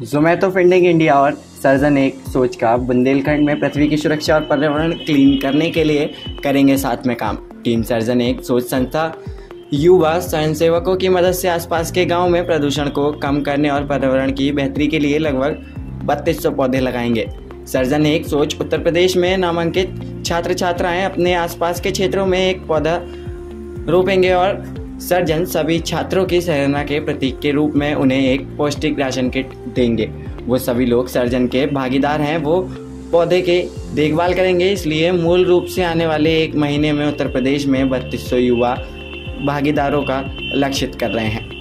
Zomato funding India और सर्जन एक सोच का बुंदेलखंड में पृथ्वी की सुरक्षा और पर्यावरण क्लीन करने के लिए करेंगे साथ में काम। टीम सर्जन एक सोच संस्था, युवा स्वयंसेवकों की मदद से आसपास के गाँव में प्रदूषण को कम करने और पर्यावरण की बेहतरी के लिए लगभग बत्तीस पौधे लगाएँगे। सर्जन एक सोच, उत्तर प्रदेश में नामांकित छात्र छात्राएँ अपने आसपास के क्षेत्रों में एक पौधा रोपेंगे और सर्जन सभी छात्रों की सराहना के प्रतीक के रूप में उन्हें एक पौष्टिक राशन किट देंगे। वो सभी लोग सर्जन के भागीदार हैं, वो पौधे के देखभाल करेंगे, इसलिए मूल रूप से आने वाले एक महीने में उत्तर प्रदेश में बत्तीस युवा भागीदारों का लक्षित कर रहे हैं।